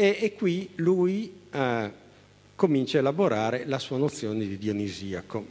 E, e qui lui eh, comincia a elaborare la sua nozione di Dionisiaco.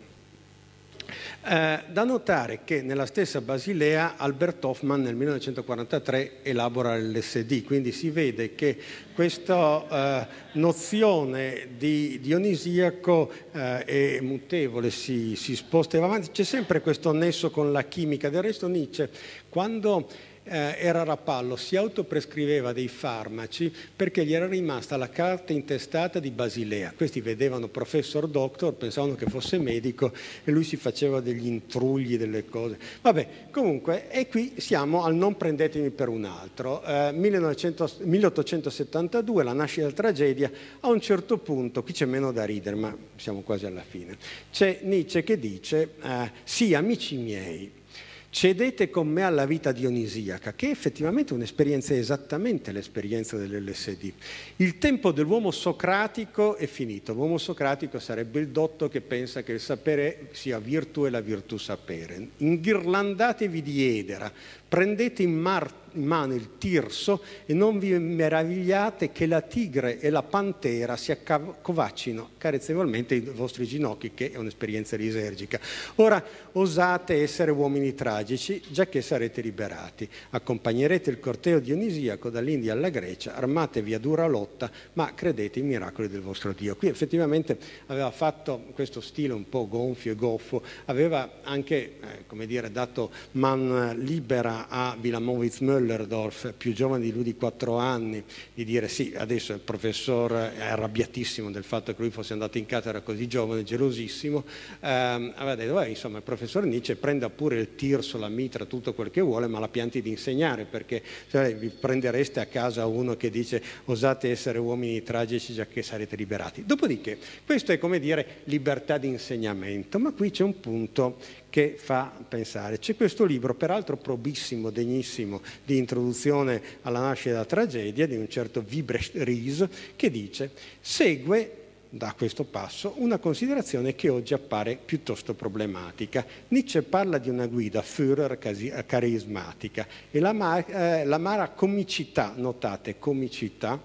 Eh, da notare che nella stessa Basilea Albert Hoffman nel 1943 elabora l'LSD, quindi si vede che questa eh, nozione di dionisiaco eh, è mutevole, si, si sposta e va avanti, c'è sempre questo nesso con la chimica, del resto Nietzsche quando eh, era Rapallo, si autoprescriveva dei farmaci perché gli era rimasta la carta intestata di Basilea. Questi vedevano professor doctor, pensavano che fosse medico e lui si faceva degli intrugli, delle cose. Vabbè, comunque, e qui siamo al non prendetemi per un altro. Eh, 1900, 1872, la nascita della tragedia, a un certo punto, qui c'è meno da ridere, ma siamo quasi alla fine, c'è Nietzsche che dice, eh, sì, amici miei, Cedete con me alla vita dionisiaca, che è effettivamente un'esperienza, esattamente l'esperienza dell'LSD. Il tempo dell'uomo socratico è finito. L'uomo socratico sarebbe il dotto che pensa che il sapere sia virtù e la virtù sapere. Inghirlandatevi di edera, prendete in Marte in mano il tirso e non vi meravigliate che la tigre e la pantera si accovaccino carezzevolmente i vostri ginocchi, che è un'esperienza lisergica. Ora osate essere uomini tragici, già che sarete liberati. Accompagnerete il corteo dionisiaco dall'India alla Grecia, armatevi a dura lotta, ma credete ai miracoli del vostro Dio. Qui effettivamente aveva fatto questo stile un po' gonfio e goffo, aveva anche, eh, come dire, dato man libera a Vilamovitz Möller Möllerdorf, più giovane di lui di quattro anni, di dire sì, adesso il professore è arrabbiatissimo del fatto che lui fosse andato in cattedra così giovane, gelosissimo, ehm, aveva detto, beh, insomma, il professor Nietzsche prenda pure il tirso, la mitra, tutto quel che vuole, ma la pianti di insegnare, perché cioè, vi prendereste a casa uno che dice osate essere uomini tragici già che sarete liberati. Dopodiché, questo è come dire libertà di insegnamento, ma qui c'è un punto che fa pensare. C'è questo libro, peraltro probissimo, degnissimo, di introduzione alla nascita della tragedia di un certo Vibrecht Ries, che dice segue da questo passo una considerazione che oggi appare piuttosto problematica. Nietzsche parla di una guida Führer carismatica e l'amara, eh, l'amara comicità, notate, comicità,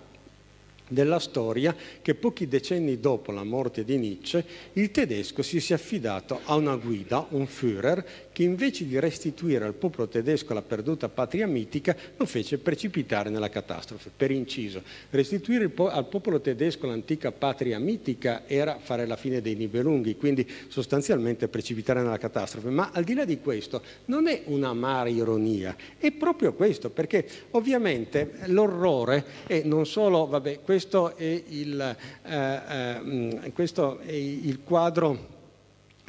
della storia che pochi decenni dopo la morte di Nietzsche il tedesco si sia affidato a una guida, un Führer, che invece di restituire al popolo tedesco la perduta patria mitica lo fece precipitare nella catastrofe. Per inciso, restituire al popolo tedesco l'antica patria mitica era fare la fine dei Nibelunghi, quindi sostanzialmente precipitare nella catastrofe. Ma al di là di questo non è un'amara ironia, è proprio questo, perché ovviamente l'orrore è non solo, vabbè, questo è il, eh, eh, questo è il quadro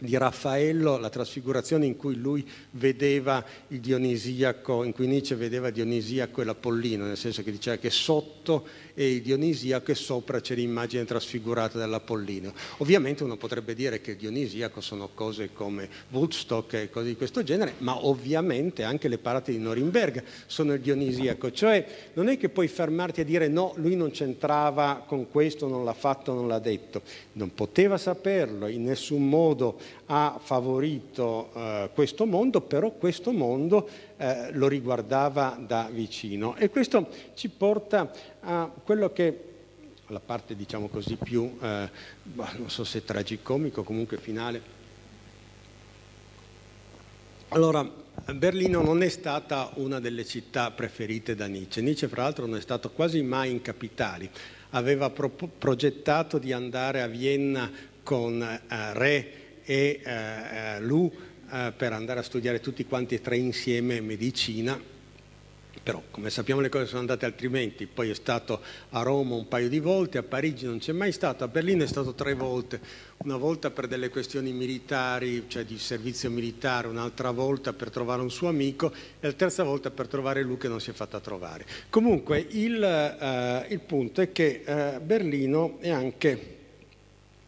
di Raffaello, la trasfigurazione in cui lui vedeva il Dionisiaco, in cui Nietzsche vedeva Dionisiaco e l'Apollino, nel senso che diceva che sotto e il Dionisiaco e sopra c'è l'immagine trasfigurata dell'Apollino. Ovviamente uno potrebbe dire che il Dionisiaco sono cose come Woodstock e cose di questo genere, ma ovviamente anche le parate di Norimberga sono il Dionisiaco, cioè non è che puoi fermarti a dire no, lui non c'entrava con questo, non l'ha fatto, non l'ha detto, non poteva saperlo, in nessun modo ha favorito eh, questo mondo, però questo mondo eh, lo riguardava da vicino e questo ci porta a quello che la parte diciamo così più, eh, non so se tragicomico, comunque finale. Allora, Berlino non è stata una delle città preferite da Nietzsche. Nietzsche, fra l'altro, non è stato quasi mai in capitali. Aveva pro- progettato di andare a Vienna con eh, Re e eh, eh Lu eh, per andare a studiare tutti quanti e tre insieme medicina, però come sappiamo le cose sono andate altrimenti, poi è stato a Roma un paio di volte, a Parigi non c'è mai stato, a Berlino è stato tre volte, una volta per delle questioni militari, cioè di servizio militare, un'altra volta per trovare un suo amico e la terza volta per trovare lui che non si è fatta trovare. Comunque il, eh, il punto è che eh, Berlino è anche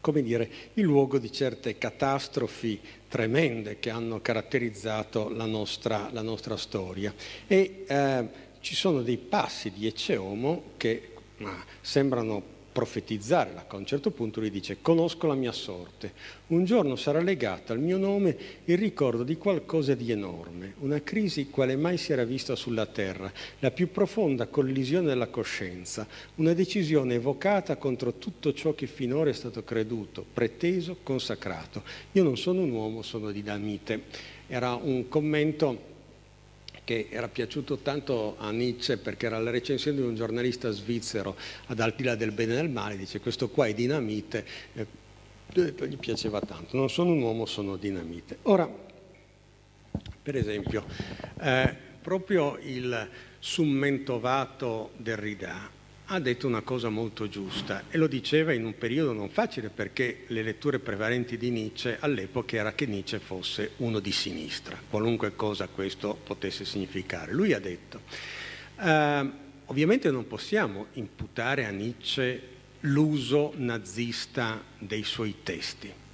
come dire, il luogo di certe catastrofi tremende che hanno caratterizzato la nostra, la nostra storia. E eh, ci sono dei passi di Ecce Homo che ah, sembrano profetizzare, a un certo punto lui dice conosco la mia sorte, un giorno sarà legata al mio nome il ricordo di qualcosa di enorme, una crisi quale mai si era vista sulla terra, la più profonda collisione della coscienza, una decisione evocata contro tutto ciò che finora è stato creduto, preteso, consacrato. Io non sono un uomo, sono dinamite. Era un commento che era piaciuto tanto a Nietzsche perché era la recensione di un giornalista svizzero ad al di là del bene e del male, dice questo qua è dinamite, eh, gli piaceva tanto, non sono un uomo, sono dinamite. Ora, per esempio, eh, proprio il summentovato Derrida ha detto una cosa molto giusta e lo diceva in un periodo non facile perché le letture prevalenti di Nietzsche all'epoca era che Nietzsche fosse uno di sinistra, qualunque cosa questo potesse significare. Lui ha detto, eh, ovviamente non possiamo imputare a Nietzsche l'uso nazista dei suoi testi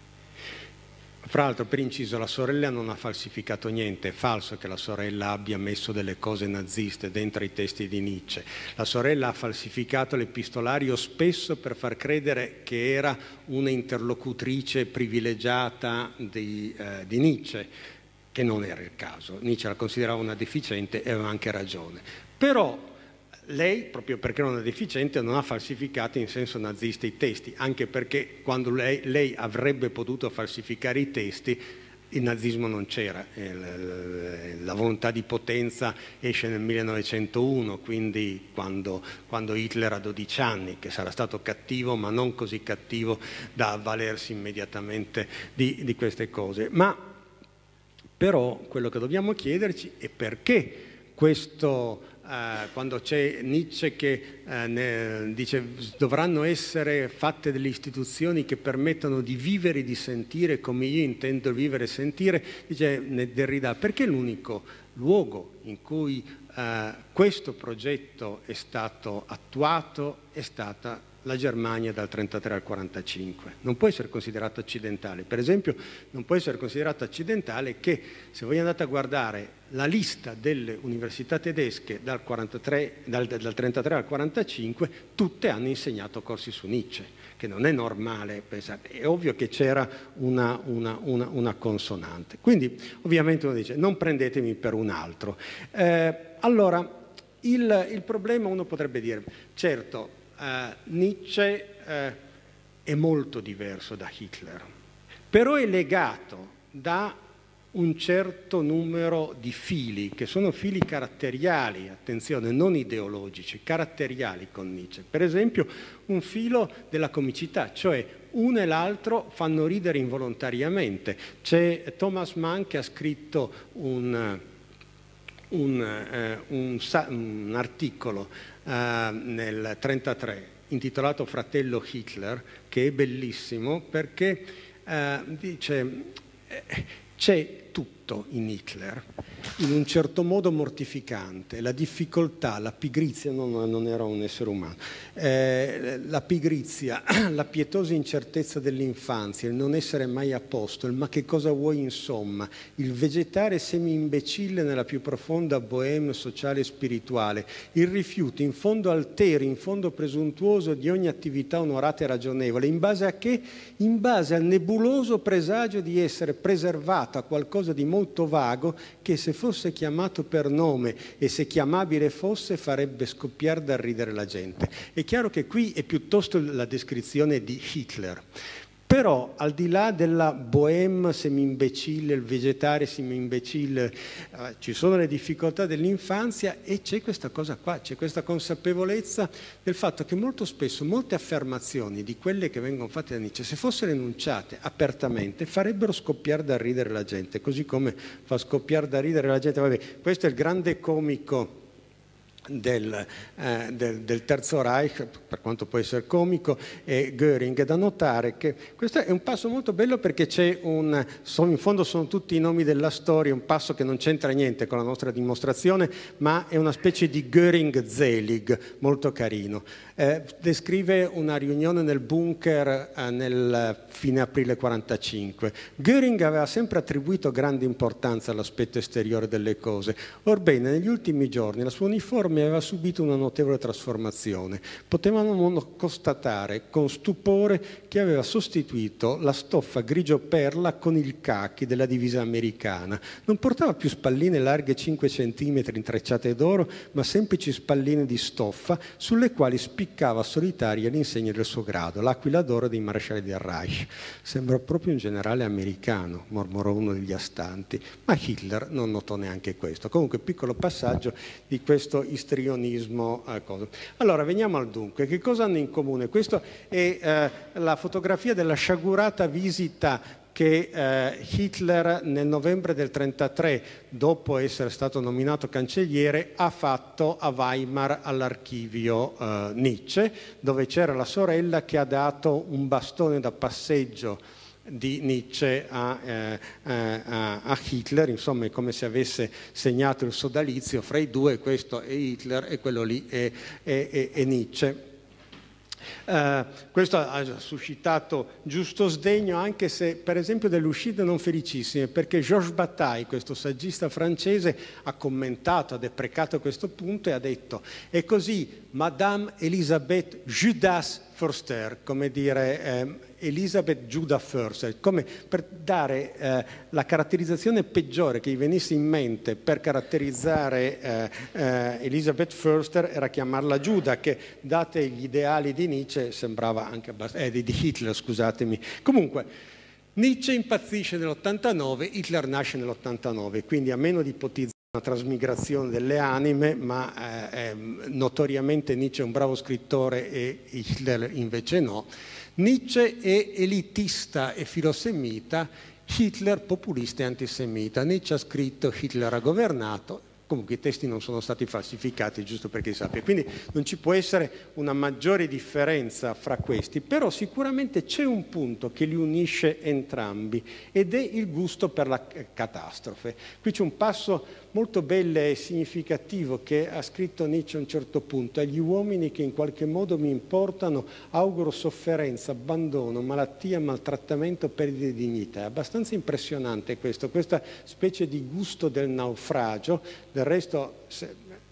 fra l'altro, per inciso, la sorella non ha falsificato niente, è falso che la sorella abbia messo delle cose naziste dentro i testi di Nietzsche. La sorella ha falsificato l'epistolario spesso per far credere che era un'interlocutrice privilegiata di, eh, di Nietzsche, che non era il caso. Nietzsche la considerava una deficiente e aveva anche ragione. Però lei, proprio perché non è deficiente, non ha falsificato in senso nazista i testi, anche perché quando lei, lei avrebbe potuto falsificare i testi, il nazismo non c'era, la volontà di potenza esce nel 1901, quindi quando, quando, Hitler ha 12 anni, che sarà stato cattivo, ma non così cattivo da avvalersi immediatamente di, di queste cose. Ma però quello che dobbiamo chiederci è perché questo eh, quando c'è Nietzsche che eh, ne, dice dovranno essere fatte delle istituzioni che permettano di vivere e di sentire come io intendo vivere e sentire, dice Derrida, perché l'unico luogo in cui eh, questo progetto è stato attuato è stata la Germania dal 33 al 45. Non può essere considerato accidentale. Per esempio, non può essere considerato accidentale che se voi andate a guardare la lista delle università tedesche dal, 43, dal, dal 33 al 45, tutte hanno insegnato corsi su Nietzsche, che non è normale pensare. È ovvio che c'era una, una, una, una, consonante. Quindi, ovviamente uno dice, non prendetemi per un altro. Eh, allora, il, il problema uno potrebbe dire, certo, eh, Nietzsche eh, è molto diverso da Hitler, però è legato da un certo numero di fili, che sono fili caratteriali, attenzione, non ideologici, caratteriali con Nietzsche. Per esempio un filo della comicità, cioè uno e l'altro fanno ridere involontariamente. C'è Thomas Mann che ha scritto un, un, eh, un, un articolo eh, nel 1933 intitolato Fratello Hitler, che è bellissimo perché eh, dice eh, c'è tutto in Hitler, in un certo modo mortificante, la difficoltà, la pigrizia, non, non era un essere umano, eh, la pigrizia, la pietosa incertezza dell'infanzia, il non essere mai a posto, il ma che cosa vuoi insomma, il vegetare semi-imbecille nella più profonda bohème sociale e spirituale, il rifiuto in fondo altero, in fondo presuntuoso di ogni attività onorata e ragionevole, in base a che? In base al nebuloso presagio di essere preservato a qualcosa di molto vago che se fosse chiamato per nome e se chiamabile fosse farebbe scoppiare da ridere la gente. È chiaro che qui è piuttosto la descrizione di Hitler. Però al di là della bohème semi-imbecille, il vegetare semi-imbecille, eh, ci sono le difficoltà dell'infanzia e c'è questa cosa qua, c'è questa consapevolezza del fatto che molto spesso molte affermazioni di quelle che vengono fatte da Nietzsche, se fossero enunciate apertamente, farebbero scoppiare da ridere la gente, così come fa scoppiare da ridere la gente. Vabbè, questo è il grande comico del, eh, del, del, Terzo Reich, per quanto può essere comico, e Göring. È da notare che questo è un passo molto bello perché c'è un, in fondo sono tutti i nomi della storia, un passo che non c'entra niente con la nostra dimostrazione, ma è una specie di Göring-Zelig, molto carino. Eh, descrive una riunione nel bunker eh, nel fine aprile 45. Göring aveva sempre attribuito grande importanza all'aspetto esteriore delle cose. Orbene, negli ultimi giorni la sua uniforme come aveva subito una notevole trasformazione. Potevano constatare con stupore che aveva sostituito la stoffa grigio perla con il cachi della divisa americana. Non portava più spalline larghe 5 cm intrecciate d'oro, ma semplici spalline di stoffa sulle quali spiccava solitaria l'insegna del suo grado, l'aquila d'oro dei marescialli del Reich. Sembra proprio un generale americano, mormorò uno degli astanti, ma Hitler non notò neanche questo. Comunque, piccolo passaggio di questo istrionismo. Eh, allora, veniamo al dunque. Che cosa hanno in comune? Questa è eh, la fotografia della sciagurata visita che eh, Hitler nel novembre del 1933, dopo essere stato nominato cancelliere, ha fatto a Weimar all'archivio eh, Nietzsche, dove c'era la sorella che ha dato un bastone da passeggio di Nietzsche a, eh, eh a, Hitler, insomma è come se avesse segnato il sodalizio fra i due, questo è Hitler e quello lì è, è, è, è Nietzsche. Uh, questo ha suscitato giusto sdegno anche se per esempio delle uscite non felicissime perché Georges Bataille, questo saggista francese, ha commentato, ha deprecato questo punto e ha detto è così Madame Elisabeth Judas Forster, come dire eh, Elizabeth Judah Forster, come per dare eh, la caratterizzazione peggiore che gli venisse in mente per caratterizzare eh, eh Elizabeth Forster era chiamarla Giuda, che date gli ideali di Nietzsche sembrava anche abbastanza, eh, di Hitler, scusatemi. Comunque, Nietzsche impazzisce nell'89, Hitler nasce nell'89, quindi a meno di ipotizzare una trasmigrazione delle anime, ma eh, notoriamente Nietzsche è un bravo scrittore e Hitler invece no. Nietzsche è elitista e filosemita, Hitler populista e antisemita. Nietzsche ha scritto Hitler ha governato, comunque i testi non sono stati falsificati, giusto perché si sappia. Quindi non ci può essere una maggiore differenza fra questi, però sicuramente c'è un punto che li unisce entrambi ed è il gusto per la catastrofe. Qui c'è un passo molto bello e significativo che ha scritto Nietzsche a un certo punto. Agli uomini che in qualche modo mi importano auguro sofferenza, abbandono, malattia, maltrattamento, perdita di dignità. È abbastanza impressionante questo, questa specie di gusto del naufragio. Del resto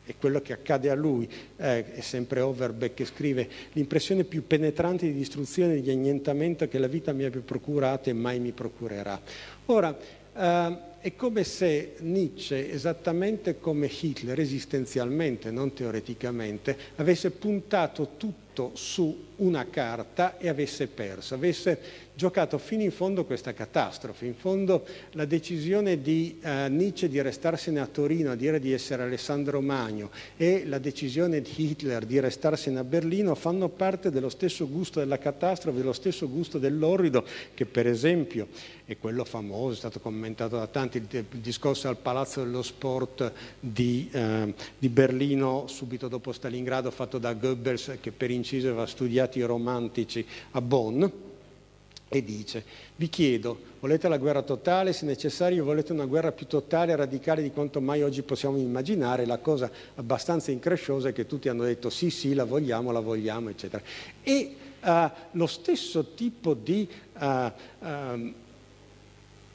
è quello che accade a lui, eh, è sempre Overbeck che scrive l'impressione più penetrante di distruzione e di annientamento che la vita mi abbia procurato e mai mi procurerà. Ora, eh, è come se Nietzsche, esattamente come Hitler, esistenzialmente, non teoreticamente, avesse puntato tutto su una carta e avesse perso, avesse giocato fino in fondo questa catastrofe. In fondo la decisione di eh, Nietzsche di restarsene a Torino, a dire di essere Alessandro Magno, e la decisione di Hitler di restarsene a Berlino fanno parte dello stesso gusto della catastrofe, dello stesso gusto dell'orrido, che per esempio è quello famoso, è stato commentato da tanti, il discorso al Palazzo dello Sport di, eh, di Berlino subito dopo Stalingrado fatto da Goebbels che per inciso aveva studiato i romantici a Bonn e dice vi chiedo, volete la guerra totale? Se necessario volete una guerra più totale e radicale di quanto mai oggi possiamo immaginare? La cosa abbastanza incresciosa è che tutti hanno detto sì, sì, la vogliamo, la vogliamo, eccetera. E uh, lo stesso tipo di uh, uh,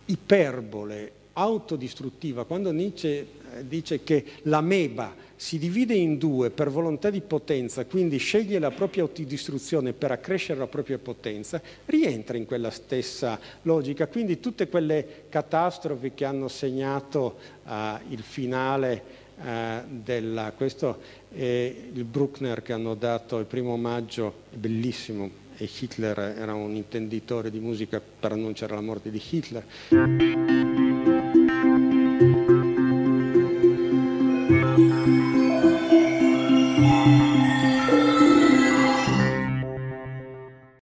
iperbole autodistruttiva, quando Nietzsche eh, dice che l'ameba si divide in due per volontà di potenza, quindi sceglie la propria autodistruzione per accrescere la propria potenza, rientra in quella stessa logica. Quindi tutte quelle catastrofi che hanno segnato uh, il finale uh, della... questo è il Bruckner che hanno dato il primo maggio, è bellissimo, e Hitler era un intenditore di musica per annunciare la morte di Hitler.